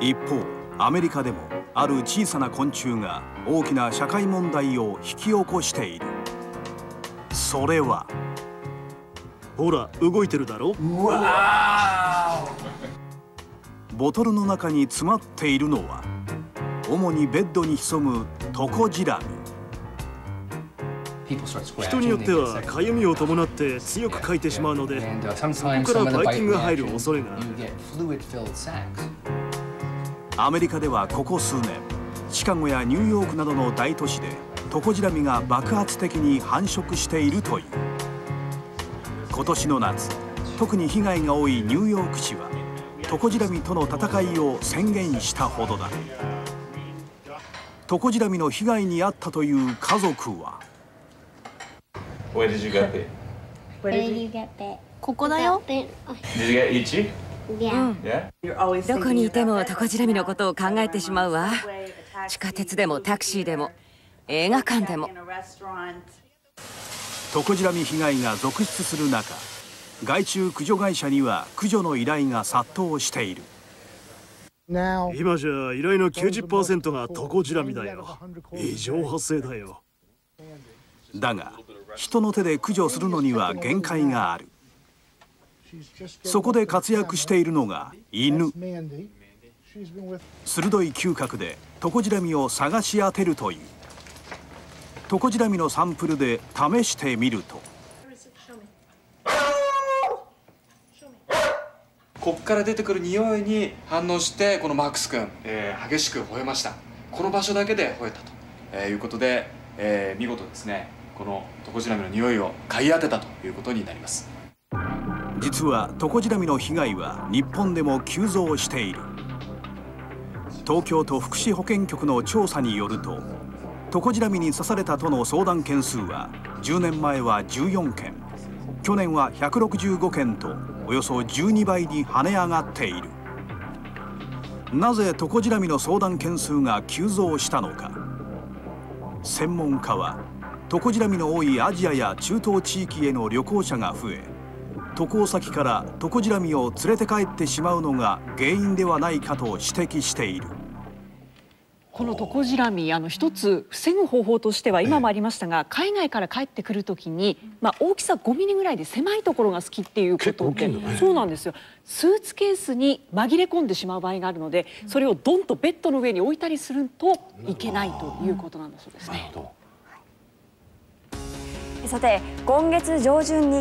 一方アメリカでもある小さな昆虫が大きな社会問題を引き起こしている。それはほら動いてるだろ？ボトルの中に詰まっているのは主にベッドに潜むトコジラミ。人によってはかゆみを伴って強くかいてしまうのでそこからばい菌が入る恐れがあるアメリカではここ数年シカゴやニューヨークなどの大都市でトコジラミが爆発的に繁殖しているという今年の夏特に被害が多いニューヨーク市はトコジラミとの戦いを宣言したほどだトコジラミの被害に遭ったという家族は Where did you get bit? Where did you get bit? ここだよどこにいてもトコジラミのことを考えてしまうわ。地下鉄でもタクシーでも映画館でも。トコジラミ被害が続出する中害虫駆除会社には駆除の依頼が殺到している。今じゃ依頼の90%がトコジラミだよ。異常発生だよ。だが人の手で駆除するのには限界があるそこで活躍しているのが犬。鋭い嗅覚でトコジラミを探し当てるという。トコジラミのサンプルで試してみると。ここから出てくる匂いに反応してこのマックス君、えー激しく吠えました。この場所だけで吠えたと、えーいうことで、えー見事ですねこのトコジラミの匂いを嗅い当てたということになります。実はトコジラミの被害は日本でも急増している。東京都福祉保健局の調査によるとトコジラミに刺されたとの相談件数は10年前は14件去年は165件とおよそ12倍に跳ね上がっている。なぜトコジラミの相談件数が急増したのか。専門家はトコジラミの多いアジアや中東地域への旅行者が増え渡航先からトコジラミを連れて帰ってしまうのが原因ではないかと指摘している。このトコジラミあの一つ防ぐ方法としては今もありましたが海外から帰ってくるときに、まあ、大きさ5ミリぐらいで狭いところが好きっていうことで、そうなんですよ。スーツケースに紛れ込んでしまう場合があるのでそれをドンとベッドの上に置いたりするといけないということなんだそうですね。さて今月上旬に